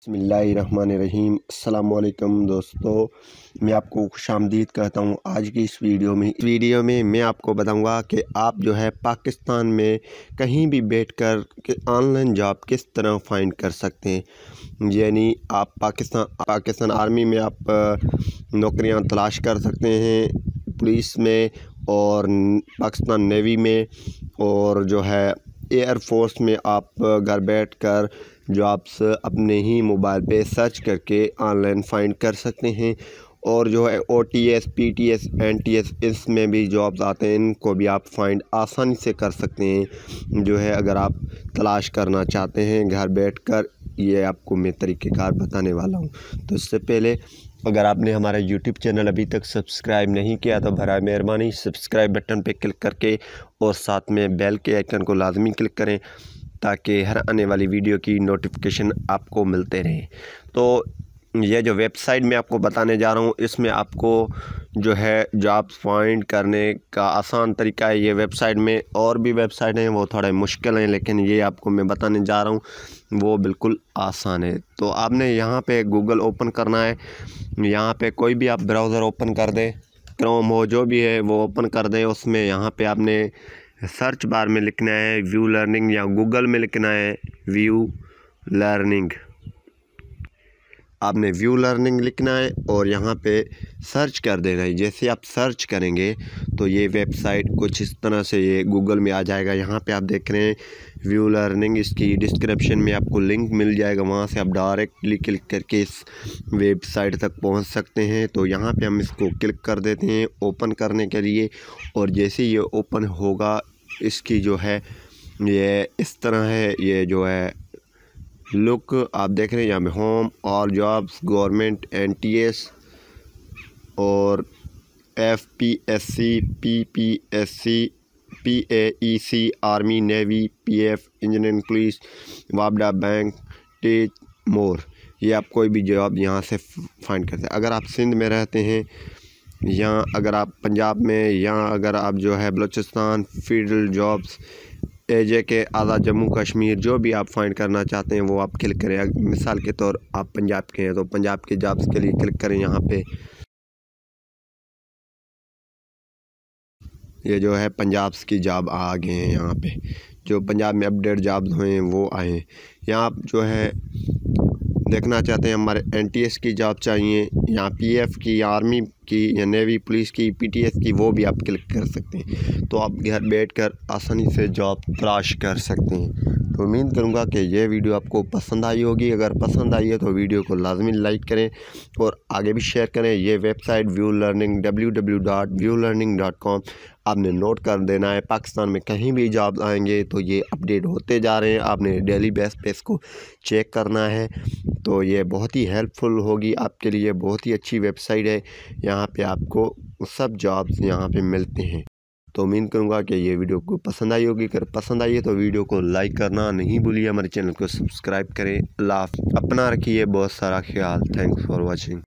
بسم اللہ الرحمن الرحیم۔ السلام علیکم دوستو، میں آپ کو خوش آمدید کہتا ہوں۔ آج کی اس ویڈیو میں ویڈیو میں میں آپ کو بتاؤں گا کہ آپ جو ہے پاکستان میں کہیں بھی بیٹھ کر آن لائن جاب کس طرح فائنڈ کر سکتے ہیں۔ یعنی آپ پاکستان پاکستان آرمی میں آپ نوکریاں تلاش کر سکتے ہیں پولیس میں اور پاکستان نیوی میں اور جو ہے ایئر فورس میں آپ گھر بیٹھ کر جابس اپنے ہی موبائل پہ سرچ کر کے آن لائن فائنڈ کر سکتے ہیں اور جو ہے O T S, P T S, N T S, اس میں بھی جابز آتے ہیں، ان کو بھی آپ فائنڈ آسانی سے کر سکتے ہیں۔ جو ہے اگر آپ تلاش کرنا چاہتے ہیں گھر بیٹھ کر، یہ آپ کو میں طریقہ کار بتانے والا ہوں۔ تو اس سے پہلے اگر آپ نے ہمارا یوٹیوب چینل ابھی تک سبسکرائب نہیں کیا تو برائے مہربانی سبسکرائب بٹن پہ کلک کر کے اور ساتھ میں بیل کے آئکن کو لازمی کلک کریں تاکہ ہر آنے والی ویڈیو کی نوٹیفیکیشن آپ کو ملتے رہیں تو یہ جو ویب سائٹ میں آپ کو بتانے جا رہا ہوں، اس میں آپ کو جو ہے جاب فائنڈ کرنے کا آسان طریقہ ہے یہ ویب سائٹ میں، اور بھی ویب سائٹ ہیں، وہ تھوڑے مشکل ہیں، لیکن یہ آپ کو میں بتانے جا رہا ہوں، وہ بالکل آسان ہے۔ تو آپ نے یہاں پہ گوگل اوپن کرنا ہے، یہاں پہ کوئی بھی آپ براؤزر اوپن کر دیں، کروم ہو جو بھی ہے، وہ اوپن کر دیں۔ اس میں یہاں پہ آپ نے سرچ بار میں لکھنا ہے، ویو لرننگ یا گوگل میں لکھنا ہے، ویو لرننگ۔ آپ نے ویو لرننگ لکھنا ہے اور یہاں پہ سرچ کر دینا ہے۔ جیسے آپ سرچ کریں گے تو یہ ویب سائٹ کچھ اس طرح سے یہ گوگل میں آ جائے گا۔ یہاں پہ آپ دیکھ رہے ہیں ویو لرننگ اس کی ڈسکرپشن میں آپ کو لنک مل جائے گا۔ وہاں سے آپ ڈائریکٹلی کلک کر کے اس ویب سائٹ تک پہنچ سکتے ہیں۔ تو یہاں پہ ہم اس کو کلک کر دیتے ہیں اوپن کرنے کے لیے۔ اور جیسے یہ اوپن ہوگا، اس کی جو ہے یہ اس طرح ہے، یہ جو ہے لک آپ دیکھ رہے ہیں یہاں پہ home all jobs government N T S اور F P S C P P S C P A E C army navy P F engineering police وابڈا bank teach more یہ آپ کوئی بھی جاب یہاں سے فائنڈ کرتے ہیں۔ اگر آپ سندھ میں رہتے ہیں یا اگر آپ پنجاب میں یا اگر آپ جو ہے بلوچستان فیلڈ جابس جے کے آزاد جموں کشمیر جو بھی آپ فائنڈ کرنا چاہتے ہیں وہ آپ کلک کریں۔ مثال کے طور آپ پنجاب کے ہیں تو پنجاب کے جابس کے لیے کلک کریں یہاں پہ۔ یہ جو ہے پنجابس کی جاب آ گئے ہیں یہاں پہ۔ جو پنجاب میں اپڈیٹ جابز ہوئے ہیں وہ آئے ہیں۔ یہاں آپ جو ہے دیکھنا چاہتے ہیں ہمارے این ٹی ایس کی جاب چاہیے یا پی ایف کی، آرمی کی یا نیوی پولیس کی، پی ٹی ایس کی، وہ بھی آپ کلک کر سکتے ہیں۔ تو آپ گھر بیٹھ کر آسانی سے جاب تلاش کر سکتے ہیں۔ تو امید کروں گا کہ یہ ویڈیو آپ کو پسند آئی ہوگی۔ اگر پسند آئی ہے تو ویڈیو کو لازمی لائک کریں اور آگے بھی شیئر کریں۔ یہ website view learning W W dot view learning dot com آپ نے نوٹ کر دینا ہے۔ پاکستان میں کہیں بھی جاب آئیں گے تو یہ اپڈیٹ ہوتے جا رہے ہیں۔ آپ نے ڈیلی بیس پہ اس کو چیک کرنا ہے تو یہ بہت ہی ہیلپ فل ہوگی۔ آپ کے لیے بہت ہی اچھی ویب سائٹ ہے۔ یہاں پہ آپ کو سب جابس یہاں پہ ملتے ہیں۔ تو امید کروں گا کہ یہ ویڈیو کو پسند آئی ہوگی۔ اگر پسند آئی ہے تو ویڈیو کو لائک کرنا نہیں بھولیے۔ ہمارے چینل کو سبسکرائب کریں۔ اللہ اپنا رکھیے۔ بہت سارا خیال۔ Thanks for watching